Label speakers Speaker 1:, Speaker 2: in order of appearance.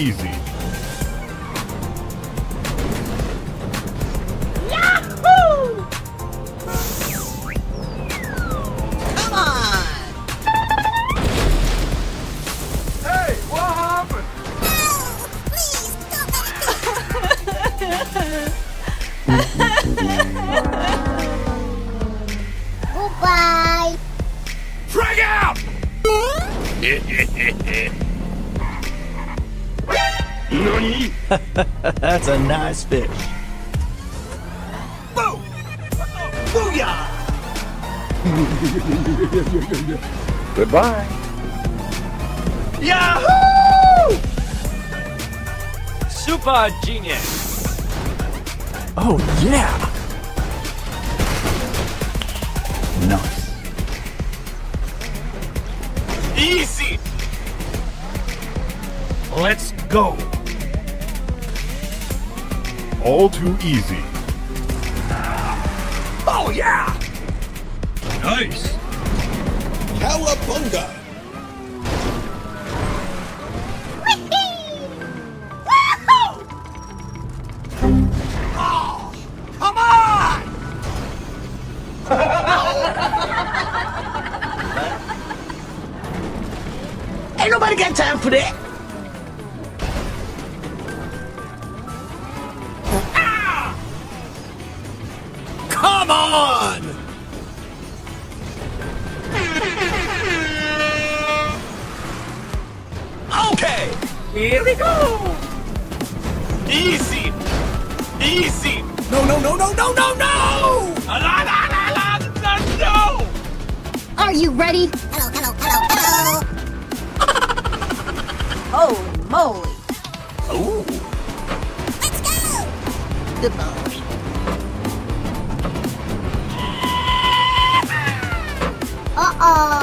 Speaker 1: easy.
Speaker 2: Holy moly!
Speaker 3: Ooh! Let's
Speaker 4: Good boy.
Speaker 5: Uh-oh.